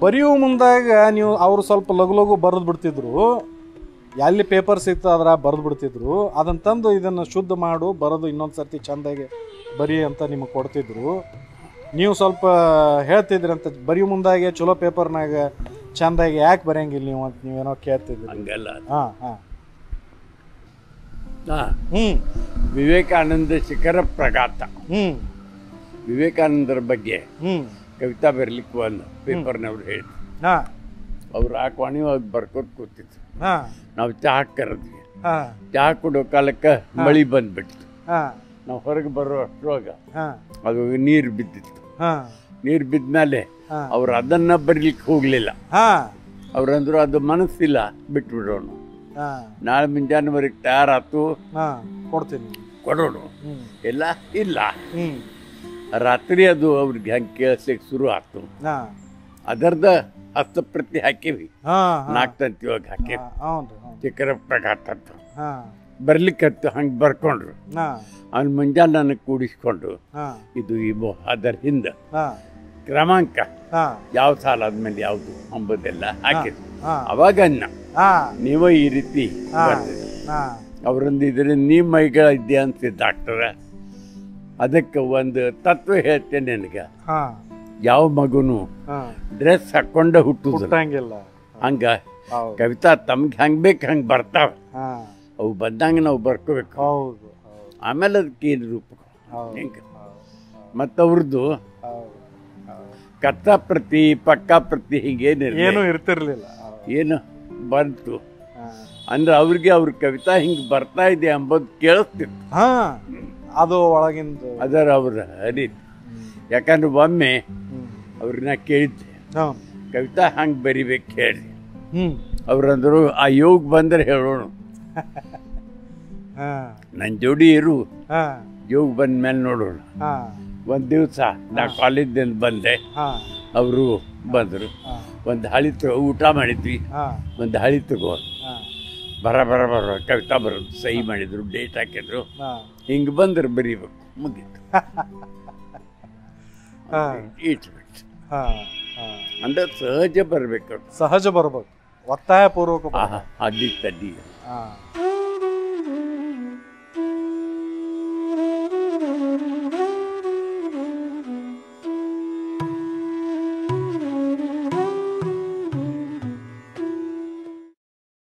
ಬರೆಯುವ ಮುಂದಾಗ ನೀವು ಅವರು ಸ್ವಲ್ಪ ಲಘು ಲಘು ಬರೆದು ಬಿಡ್ತಿದ್ರು. ಎಲ್ಲಿ ಪೇಪರ್ ಇತ್ತು ಅದ್ರ ಬರೆದು ಬಿಡ್ತಿದ್ರು. ಅದನ್ನು ತಂದು ಇದನ್ನು ಶುದ್ಧ ಮಾಡು ಬರೋದು ಇನ್ನೊಂದು ಸರ್ತಿ ಚಂದಾಗಿ ಬರಿ ಅಂತ ನಿಮಗೆ ಕೊಡ್ತಿದ್ರು. ನೀವು ಸ್ವಲ್ಪ ಹೇಳ್ತಿದ್ರಿ ಅಂತ ಬರೀ ಮುಂದಾಗೆ ಚಲೋ ಪೇಪರ್ನಾಗ ಚಂದಾಗಿ ಯಾಕೆ ಬರೆಯಂಗಿಲ್ಲ ನೀವು ಅಂತ ನೀವೇನೋ ಕೇಳ್ತಿದ್ರಿ. ಹಂಗಲ್ಲ ಹಾಂ ಹಾಂ. ಹಾ. ಹ್ಞೂ ವಿವೇಕಾನಂದ ಶಿಖರ ಪ್ರಘಾತ. ಹ್ಞೂ ವಿವೇಕಾನಂದರ ಬಗ್ಗೆ ಹ್ಞೂ ಕವಿತಾ ಬರಲಿಕ್ಕೆ ಒಂದು ಪೇಪರ್ನವ್ರು ಹೇಳಿ. ಅವ್ರು ಆ ಕಾಣಿ ಒಳಗೆ ಬರ್ಕೋತ ಕೂತಿತ್ತು ನಾವು ಚಹಾ ಕರೆದ್ವಿ. ಹಾಂ. ಚಹಾ ಕೊಡೋ ಕಾಲಕ್ಕೆ ಮಳಿ ಬಂದ್ಬಿಡ್ತು ಹಾಂ. ನಾವು ಹೊರಗೆ ಬರೋ ಅಷ್ಟ್ರೊಳಗ ಹಾಂ. ಅದು ನೀರು ಬಿದ್ದಿತ್ತು. ಹಾಂ. ನೀರು ಬಿದ್ಮೇಲೆ ಹಾ. ಅವ್ರು ಅದನ್ನ ಬರೀಲಿಕ್ಕೆ ಹೋಗ್ಲಿಲ್ಲ. ಹಾಂ. ಅವ್ರಂದ್ರು ಅದು ಮನಸ್ಸಿಲ್ಲ ಬಿಟ್ಬಿಡೋಣ ನಾಳೆ ಮುಂಜಾನೆವರೆಗೆ ತಯಾರಾತು. ಹಾಂ. ಕೊಡ್ತೀನಿ. ಕೊಡೋಣ ಎಲ್ಲ ಇಲ್ಲ. ರಾತ್ರಿ ಅದು ಅವ್ರಿಗೆ ಹೆಂಗೆ ಕೇಳಿಸ್ಲಿಕ್ಕೆ ಶುರು ಆಯ್ತು ಹಾಂ. ಅದರ್ದ ಹಸ್ತಪ್ರತಿ ಹಾಕಿವಿ. ಹಾಂ ನಾಲ್ಕು ತಂತಿ ಒಳಗೆ ಹಾಕಿ. ಹ್ಞೂ ರೀ ಹ್ಞೂ ಚಿಕ್ಕರ ಪ್ರಘಾತ ಅಂತ ಹಾಂ ಬರ್ಲಿಕ್ಕತ್ತು ಹಂಗೆ ಬರ್ಕೊಂಡ್ರು. ಹಾಂ. ಅವ್ನು ಮುಂಜಾನೆ ನನಗೆ ಕೂಡಿಸ್ಕೊಂಡು ಹಾಂ. ಇದು ಇಬೋ ಅದರ ಹಿಂದೆ. ಹಾಂ. ಕ್ರಮಾಂಕ. ಹಾಂ. ಯಾವ ಸಾಲ ಆದ್ಮೇಲೆ ಯಾವುದು ಅಂಬುದೆಲ್ಲ ಹಾಕಿದ್ರು ಹಾಂ. ಅವಾಗ ಅನ್ನ. ಹಾಂ. ಈ ರೀತಿ ಅವರೊಂದು ಇದರಿಂದ ನೀ ಮೈಗಳ ಇದ್ದೆ ಅಂತ ಡಾಕ್ಟರ? ಅದಕ್ಕೆ ಒಂದು ತತ್ವ ಹೇಳ್ತೇನೆ ನನಗೆ. ಯಾವ ಮಗುನು ಡ್ರೆಸ್ ಹಾಕೊಂಡ ಹುಟ್ಟುದಿಲ್ಲ. ಹಂಗ? ಕವಿತಾ ತಮ್ಗೆ ಹಂಗ ಬೇಕು ಹಂಗೆ ಬರ್ತಾವ. ಅವು ಬಂದಂಗೆ ನಾವು ಬರ್ಕೋಬೇಕು. ಹೌದು ಆಮೇಲೆ ಅದಕ್ಕೆ ಏನು ರೂಪ? ಹಿಂಗೆ. ಮತ್ತು ಅವ್ರದ್ದು ಕಥಾ ಪ್ರತಿ ಪಕ್ಕಾ ಪ್ರತಿ ಹಿಂಗೇನಿಲ್ಲ ಏನು ಇರ್ತಿರ್ಲಿಲ್ಲ. ಏನು? ಬಂತು. ಅಂದ್ರೆ ಅವ್ರಿಗೆ ಅವ್ರ ಕವಿತಾ ಹಿಂಗೆ ಬರ್ತಾ ಇದೆ ಅಂಬೋದು ಕೇಳಿಸ್ತಿತ್ತು. ಹಾಂ. ಅದು ಒಳಗಿಂದ. ಅದರ ಅವ್ರ ಹರಿ ಯಾಕಂದ್ರೆ ಒಮ್ಮೆ ಅವ್ರನ್ನ ಕೇಳಿದ್ದೆ. ಕವಿತಾ ಹಂಗೆ ಬರಿಬೇಕು ಹೇಳಿ. ಅವ್ರಂದ್ರು ಆ ಯೋಗ ಬಂದ್ರೆ ಹೇಳೋಣ. ಹಾಂ. ನನ್ನ ಜೋಡಿ ಇರು. ಹಾಂ. ಯೋಗ ಬಂದ ಮೇಲೆ ನೋಡೋಣ. ಹಾಂ. ಒಂದು ದಿವಸ ನಾ ಕಾಲೇಜ್ದಿಂದ ಬಂದೆ. ಹಾಂ. ಅವರು ಬಂದರು. ಒಂದು ಹಾಳಿ ತಗೋ ಊಟ ಮಾಡಿದ್ವಿ. ಒಂದು ಹಾಳಿ ತಗೋ. ಹಾಂ. ಬರ ಬರ ಬರ ಕವಿತಾ ಬರೋದು ಸಹಿ ಮಾಡಿದ್ರು ಡೇಟ್ ಹಾಕಿದ್ರು. ಹಿಂಗೆ ಬಂದ್ರೆ ಬರೀಬೇಕು ಮುಗೀತು. ಇಟ್ಬಿಟ್ಟು ಅಂದ್ರೆ ಸಹಜ ಬರಬೇಕು ಸಹಜ ಬರ್ಬೇಕು ಒತ್ತಾಯ ಪೂರ್ವಕ ಅಡ್ಡಿ ತಡ್ಡಿ ಹಾಂ.